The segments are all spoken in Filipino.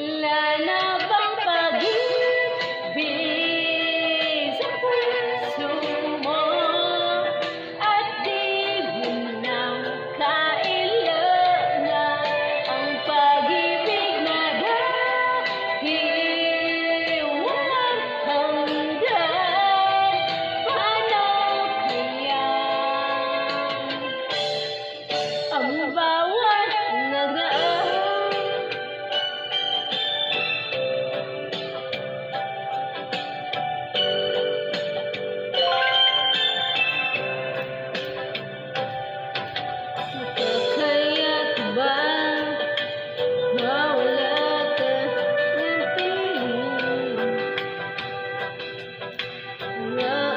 كلنا love.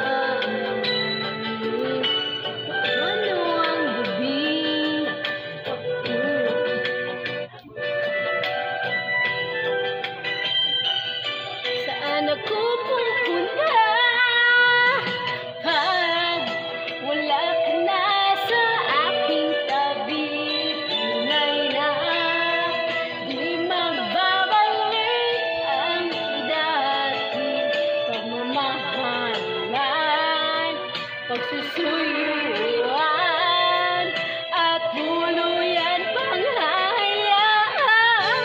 pagsusuyuan at tuluyan panghayaan.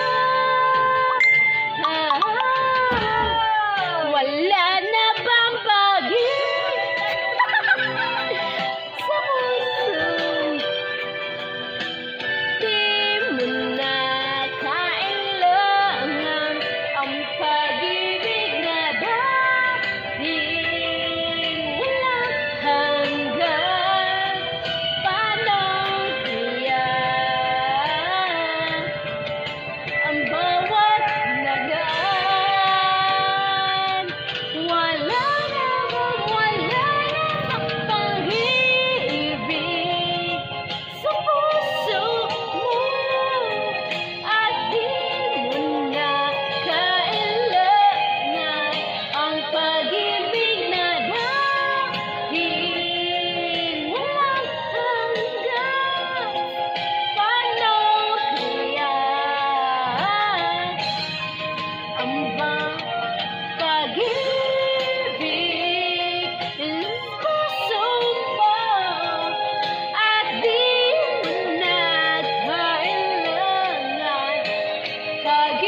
Ah, ah, ah, wala. ಸಾಗಿ